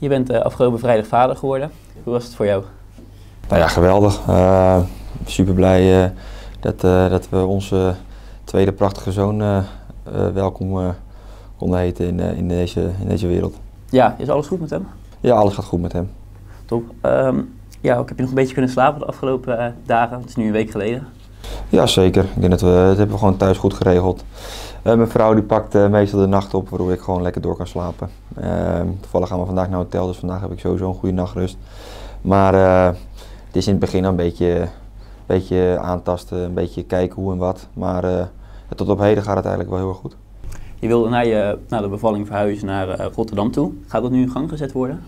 Je bent uh, afgelopen vrijdag vader geworden. Hoe was het voor jou? Nou ja, geweldig. Uh, super blij uh, dat, dat we onze tweede prachtige zoon welkom konden heten in, in, deze, in deze wereld. Ja, is alles goed met hem? Ja, alles gaat goed met hem. Top. Um, ja, ik heb je nog een beetje kunnen slapen de afgelopen dagen? Het is nu een week geleden. Ja, zeker. Ik denk dat we, dat hebben we gewoon thuis goed geregeld. Uh, mijn vrouw die pakt uh, meestal de nacht op, waardoor ik gewoon lekker door kan slapen. Uh, toevallig gaan we vandaag naar hotel, dus vandaag heb ik sowieso een goede nachtrust. Maar het is in het begin een beetje, beetje aantasten, een beetje kijken hoe en wat. Maar tot op heden gaat het eigenlijk wel heel erg goed. Je wilde na, je, na de bevalling verhuizen naar Rotterdam toe. Gaat dat nu in gang gezet worden?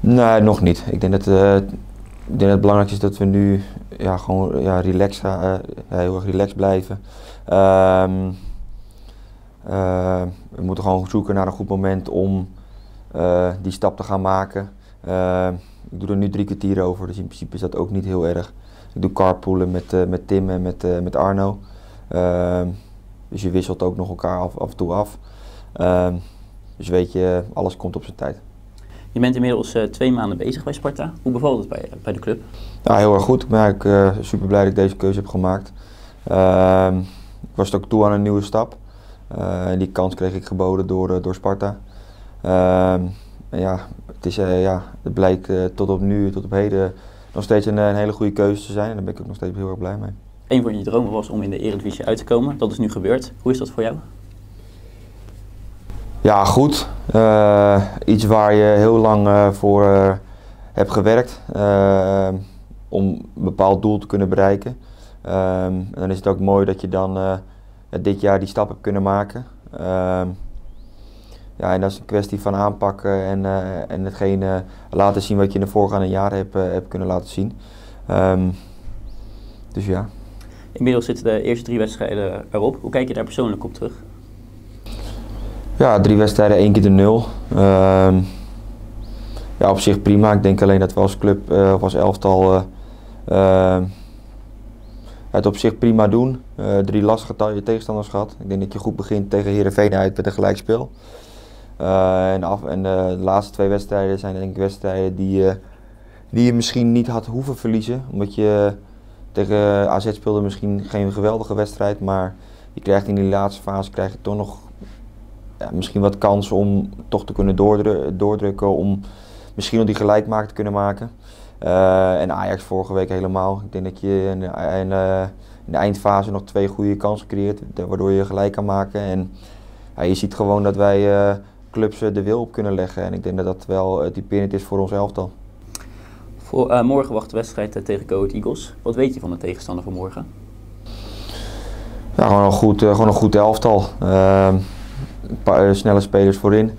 Nee, nog niet. Ik denk dat ik denk dat het belangrijk is dat we nu ja, gewoon ja, relax, uh, heel erg relaxed blijven. Uh, uh, we moeten gewoon zoeken naar een goed moment om uh, die stap te gaan maken. ik doe er nu drie kwartier over, dus in principe is dat ook niet heel erg. Ik doe carpoolen met, met Tim en met, met Arno. Ehm, dus je wisselt ook nog elkaar af, af en toe af. Ehm, dus weet je, alles komt op zijn tijd. Je bent inmiddels twee maanden bezig bij Sparta. Hoe bevalt het bij, bij de club? Ja, heel erg goed. Ik ben eigenlijk super blij dat ik deze keuze heb gemaakt. Uh, ik was ook toe aan een nieuwe stap. Eh, en die kans kreeg ik geboden door, door Sparta. Ehm, ja, het, is, ja, het blijkt tot op nu, tot op heden, nog steeds een, een hele goede keuze te zijn. En daar ben ik ook nog steeds heel erg blij mee. Een van je dromen was om in de Eredivisie uit te komen. Dat is nu gebeurd. Hoe is dat voor jou? Ja, goed. Uh, iets waar je heel lang uh, voor uh, hebt gewerkt om een bepaald doel te kunnen bereiken. Um, en dan is het ook mooi dat je dan dit jaar die stap kunnen maken. Um, ja, en dat is een kwestie van aanpakken en, en hetgene laten zien wat je in de voorgaande jaren hebt, hebt kunnen laten zien. Um, dus ja. Inmiddels zitten de eerste drie wedstrijden erop. Hoe kijk je daar persoonlijk op terug? Ja, drie wedstrijden, één keer de nul. Uh, ja, op zich prima. Ik denk alleen dat we als club uh, of als elftal uh, uh, het op zich prima doen. drie lastige tegenstanders gehad. Ik denk dat je goed begint tegen Heerenveen uit met een gelijkspel. en af, en de laatste twee wedstrijden zijn denk ik wedstrijden die, die je misschien niet had hoeven verliezen. Omdat je tegen AZ speelde misschien geen geweldige wedstrijd. Maar je krijgt in die laatste fase krijg je toch nog ja, misschien wat kans om toch te kunnen doordrukken, om misschien nog die gelijkmaak te kunnen maken. Uh, en Ajax vorige week helemaal. Ik denk dat je in de, in, uh, in de eindfase nog twee goede kansen creëert, waardoor je gelijk kan maken. En ja, je ziet gewoon dat wij uh, clubs de wil op kunnen leggen. En ik denk dat dat wel typerend is voor ons elftal. Voor, morgen wacht de wedstrijd tegen Go Eagles. Wat weet je van de tegenstander van morgen? Ja, gewoon een goed, gewoon een goed elftal. Ehm, een paar snelle spelers voorin.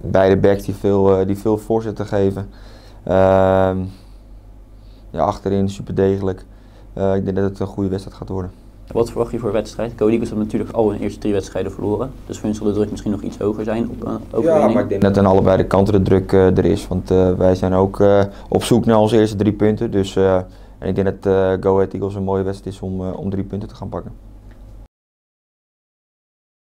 Beide backs die veel, uh, die veel voorzetten geven. Uh, ja, achterin super degelijk. Uh, ik denk dat het een goede wedstrijd gaat worden. Wat verwacht je voor wedstrijd? Cody heeft natuurlijk al in eerste drie wedstrijden verloren. Dus voor hun zal de druk misschien nog iets hoger zijn op uh, Ja, maar ik denk dat aan allebei de kanten de druk uh, er is. Want uh, wij zijn ook op zoek naar onze eerste drie punten. Dus en ik denk dat Go Ahead Eagles een mooie wedstrijd is om, om drie punten te gaan pakken.